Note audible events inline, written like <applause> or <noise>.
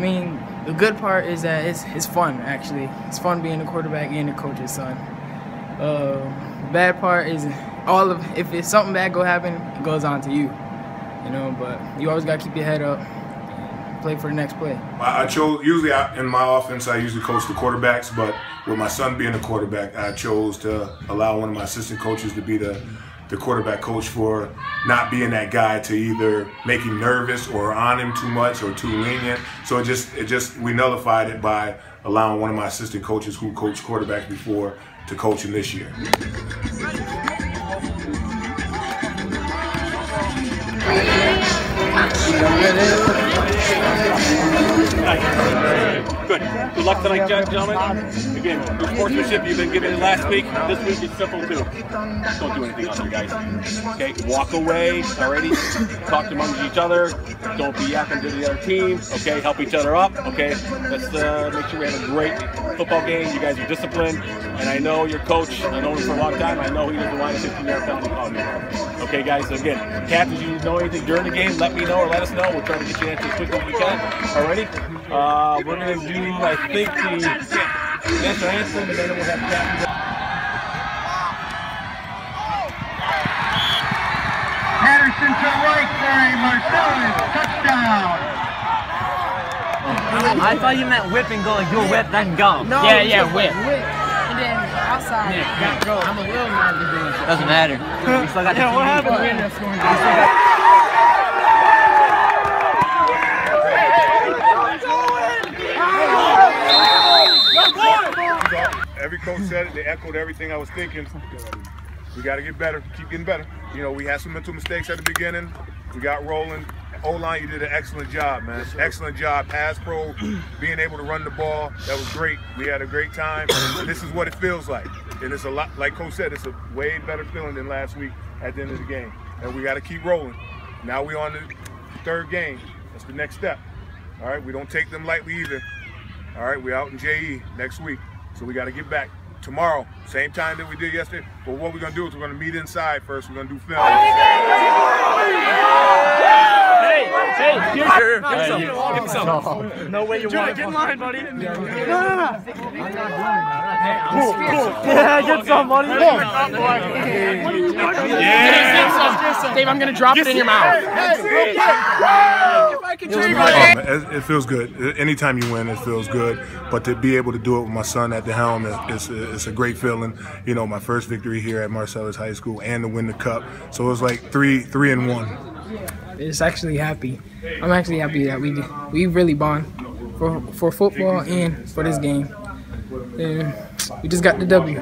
mean, the good part is that it's it's fun actually. It's fun being a quarterback and a coach's son. Uh, bad part is all of if it's something bad go happen, it goes on to you. You know, but you always gotta keep your head up. Play for the next play. I chose usually I, in my offense. I usually coach the quarterbacks, but with my son being a quarterback, I chose to allow one of my assistant coaches to be the the quarterback coach for not being that guy to either make him nervous or on him too much or too lenient. So it just it just we nullified it by allowing one of my assistant coaches who coached quarterbacks before to coach him this year. Good. Good luck tonight, gentlemen. Again, your sportsmanship you've been given last week. This week is simple too. Don't do anything else, you guys. Okay, walk away already. Talk among each other. Don't be yapping to the other team. Okay, help each other up. Okay, let's uh, make sure we have a great football game. You guys are disciplined, and I know your coach. I know him for a long time. I know he doesn't want a 15-yard penalty Okay, guys. Again, captains, you know anything during the game? Let me know or let us know. We'll try to get you answers as quickly as we can. Alrighty. Uh, we're to do, I think, the national and then we'll have captains. Patterson to right for Marcellus touchdown. I thought you meant whip and go like you'll whip then go. No, yeah, yeah, whip. whip. And then outside, Yeah, go. I'm a little mad at doing shit. Doesn't matter. Uh, we still got Yeah, what TV. happened? We ended up scoring. We still got- Every coach said it. They echoed everything I was thinking. We got to get better. Keep getting better. You know, we had some mental mistakes at the beginning. We got rolling. O line, you did an excellent job, man. Excellent job. Pass pro, <clears throat> being able to run the ball. That was great. We had a great time. <coughs> this is what it feels like. And it's a lot, like Coach said, it's a way better feeling than last week at the end of the game. And we got to keep rolling. Now we on the third game. That's the next step. All right, we don't take them lightly either. All right, we're out in JD next week. So we got to get back tomorrow, same time that we did yesterday. But what we're going to do is we're going to meet inside first. We're going to do film. Hey, give some. Give me some. No way you want Get in line, buddy. No, no, no. Yeah, get some, buddy. Yeah. Dave, I'm gonna drop it in your mouth. It, it feels good. Anytime you win, it feels good. But to be able to do it with my son at the helm it's, is, is a great feeling. You know, my first victory here at Marcellus High School and to win the cup. So it was like three, three and one. It's actually happy. I'm actually happy that we we really bond for for football and for this game. And we just got the W.